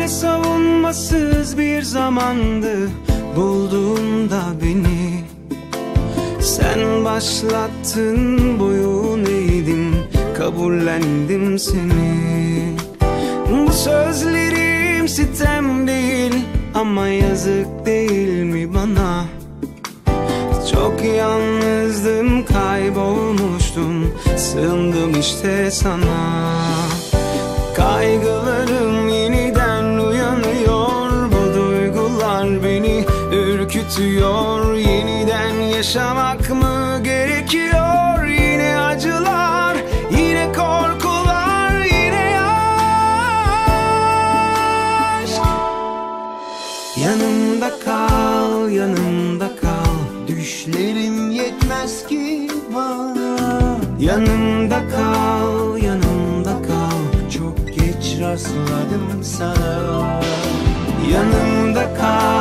Acımasız bir zamandı bulduğunda beni. Sen başlattın boyun eğdim kabullendim seni. Bu sözlerim sitem değil ama yazık değil mi bana? Çok yalnızdım kaybolmuştum sığındım işte sana ürkütüyor Yeniden yaşamak mı gerekiyor? Yine acılar, yine korkular, yine aşk. Yanımda kal, yanımda kal. Düşlerim yetmez ki bana. Yanımda kal, yanımda kal. Çok geç rastladım sana. Yanımda kal,